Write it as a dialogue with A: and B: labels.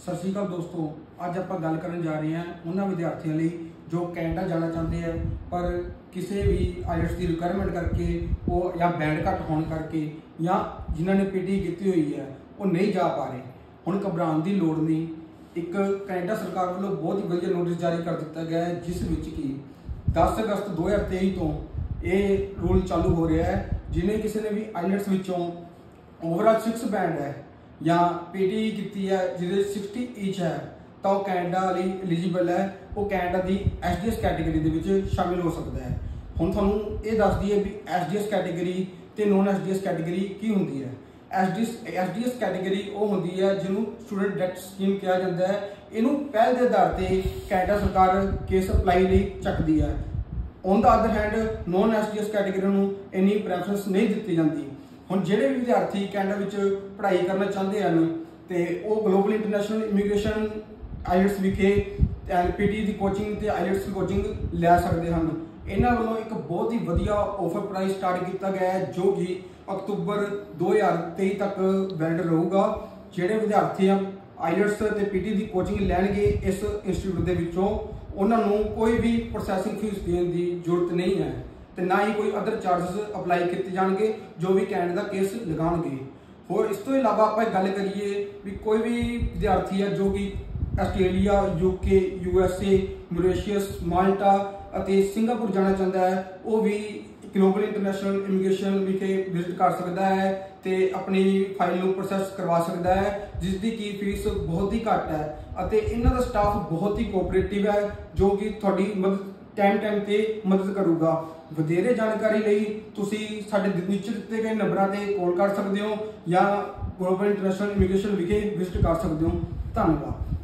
A: ਸਤਿ ਸ਼੍ਰੀ ਅਕਾਲ ਦੋਸਤੋ, ਅੱਜ ਆਪਾਂ ਗੱਲ ਕਰਨ ਜਾ ਰਹੇ ਹਾਂ ਉਹਨਾਂ ਵਿਦਿਆਰਥੀਆਂ ਲਈ ਜੋ ਕੈਨੇਡਾ ਜਾਣਾ ਚਾਹੁੰਦੇ ਆ, ਪਰ ਕਿਸੇ ਵੀ ਆਈਐਲਟਸ ਦੀ ਰਿਕੁਆਇਰਮੈਂਟ ਕਰਕੇ ਉਹ ਜਾਂ ਬੈਂਡ ਘੱਟ ਹੋਣ ਕਰਕੇ ਜਾਂ ਜਿਨ੍ਹਾਂ ਨੇ ਪੀਟੀ ਕੀਤੀ ਹੋਈ ਹੈ, ਉਹ ਨਹੀਂ ਜਾ ਪਾ ਰਹੇ। ਹੁਣ ਘਬਰਾਉਣ ਦੀ ਲੋੜ ਨਹੀਂ। ਇੱਕ ਕੈਨੇਡਾ ਸਰਕਾਰ ਵੱਲੋਂ ਬਹੁਤ ਹੀ ਵਧੀਆ ਨੋਟਿਸ ਜਾਰੀ ਕਰ ਦਿੱਤਾ ਗਿਆ ਹੈ, ਜਿਸ ਵਿੱਚ ਕਿ 10 ਅਗਸਤ 2023 ਤੋਂ ਇਹ ਰੂਲ ਚਾਲੂ ਹੋ ਰਿਹਾ ਹੈ ਜਿਨੇ ਕਿਸੇ ਨੇ ਵੀ ਆਈਲਟਸ ਵਿੱਚੋਂ ਓਵਰਆਲ 6 ਬੈਂਡ ਹੈ ਜਾਂ ਪੀਟੀ ਕੀਤੀ ਹੈ, ਜਿਹਦੇ 60 ਈਚ ਹੈ, ਤਾਂ ਉਹ ਕੈਨੇਡਾ ਲਈ ਐਲੀਜੀਬਲ ਹੈ। ਉਹ ਕੈਨੇਡਾ ਦੀ ਐਸਡੀਐਸ ਕੈਟਾਗਰੀ ਦੇ ਵਿੱਚ ਸ਼ਾਮਿਲ ਹੋ ਸਕਦਾ ਹੈ। ਹੁਣ ਤੁਹਾਨੂੰ ਇਹ ਦੱਸ ਦਈਏ ਵੀ ਐਸਡੀਐਸ ਕੈਟਾਗਰੀ ਤੇ ਨੋਨ ਐਸਡੀਐਸ ਕੈਟਾਗਰੀ ਕੀ ਹੁੰਦੀ ਹੈ। ਐਸਡੀਐਸ ਐਸਡੀਐਸ ਕੈਟਾਗਰੀ ਉਹ ਹੁੰਦੀ ਹੈ ਜਿਹਨੂੰ ਸਟੂਡੈਂਟ ਡੈਟ ਸਕੀਮ ਕਿਹਾ ਜਾਂਦਾ ਹੈ। ਇਹਨੂੰ ਪਹਿਲ ਦੇ ਆਧਾਰ ਤੇ ਕੈਨੇਡਾ ਸਰਕਾਰ ਕੇਸ ਅਪਲਾਈ ਲਈ ਚੱਕਦੀ ਹੈ। On the other hand non SDS category ਨੂੰ ਇੰਨੀ ਪ੍ਰੈਫਰੈਂਸ ਨਹੀਂ ਦਿੱਤੀ ਜਾਂਦੀ। ਹੁਣ ਜਿਹੜੇ ਵੀ ਵਿਦਿਆਰਥੀ ਕੈਨੇਡਾ ਵਿੱਚ ਪੜ੍ਹਾਈ ਕਰਨਾ ਚਾਹੁੰਦੇ ਹਨ ਤੇ ਉਹ ਗਲੋਬਲ ਇੰਟਰਨੈਸ਼ਨਲ ਇਮੀਗ੍ਰੇਸ਼ਨ ਆਈਲਟਸ ਵਿਖੇ ਐਲਪੀਟੀ ਦੀ ਕੋਚਿੰਗ ਤੇ ਆਈਲਟਸ ਦੀ ਕੋਚਿੰਗ ਲੈ ਸਕਦੇ ਹਨ। ਇਹਨਾਂ ਵੱਲੋਂ ਇੱਕ ਬਹੁਤ ਹੀ ਵਧੀਆ ਆਫਰ ਪ੍ਰਾਈਸ ਸਟਾਰਟ ਕੀਤਾ ਗਿਆ ਹੈ, ਜੋ ਕਿ ਅਕਤੂਬਰ 2023 ਤੱਕ ਵੈਲਿਡ ਰਹੂਗਾ। ਜਿਹੜੇ ਵਿਦਿਆਰਥੀ ਆਈਲਟਸ ਤੇ ਪੀਟੀ ਦੀ ਕੋਚਿੰਗ ਲੈਣਗੇ ਇਸ ਇੰਸਟੀਚਿਊਟ ਦੇ ਵਿੱਚੋਂ, ਉਹਨਾਂ ਨੂੰ ਕੋਈ ਵੀ ਪ੍ਰੋਸੈਸਿੰਗ ਫੀਸ ਦੇਣ ਦੀ ਜ਼ਰੂਰਤ ਨਹੀਂ ਹੈ। ਤੇ ਨਾ ਹੀ ਕੋਈ ਅਦਰ ਚਾਰजेस ਅਪਲਾਈ ਕੀਤੇ ਜਾਣਗੇ, ਜੋ ਵੀ ਕੈਨੇਡਾ ਦਾ ਕੇਸ ਲਗਾਉਣਗੇ। ਹੋਰ ਇਸ ਤੋਂ ਇਲਾਵਾ ਆਪਾਂ ਗੱਲ ਕਰੀਏ ਵੀ ਕੋਈ ਵੀ ਵਿਦਿਆਰਥੀ ਹੈ ਜੋ ਕਿ Australia UK USA Mauritius Malta ਅਤੇ ਸਿੰਗਾਪੁਰ ਜਾਣਾ ਚਾਹੁੰਦਾ ਹੈ, ਉਹ ਵੀ ਗਲੋਬਲ ਇੰਟਰਨੈਸ਼ਨਲ ਇਮੀਗ੍ਰੇਸ਼ਨ ਵਿਖੇ ਵਿਜ਼ਿਟ ਕਰ ਸਕਦਾ ਹੈ ਤੇ ਆਪਣੀ ਫਾਈਲ ਨੂੰ ਪ੍ਰੋਸੈਸ ਕਰਵਾ ਸਕਦਾ ਹੈ ਜਿਸ ਦੀ ਕੀ ਫੀਸ ਬਹੁਤ ਹੀ ਘੱਟ ਹੈ ਅਤੇ ਇਹਨਾਂ ਦਾ ਸਟਾਫ ਬਹੁਤ ਹੀ ਕੋਆਪਰੇਟਿਵ ਹੈ, ਜੋ ਕਿ ਤੁਹਾਡੀ ਮਦਦ ਟਾਈਮ ਟਾਈਮ ਤੇ ਮਦਦ ਕਰੂਗਾ। ਵਧੇਰੇ ਜਾਣਕਾਰੀ ਲਈ ਤੁਸੀਂ ਸਾਡੇ ਨੀਚੇ ਦਿੱਤੇ ਗਏ ਨੰਬਰਾਂ ਤੇ ਕਾਲ ਕਰ ਸਕਦੇ ਹੋ ਜਾਂ ਗਲੋਬਲ ਇੰਟਰਨੈਸ਼ਨਲ ਇਮੀਗ੍ਰੇਸ਼ਨ ਵਿਖੇ ਵਿਜ਼ਿਟ ਕਰ ਸਕਦੇ ਹੋ। ਧੰਨਵਾਦ।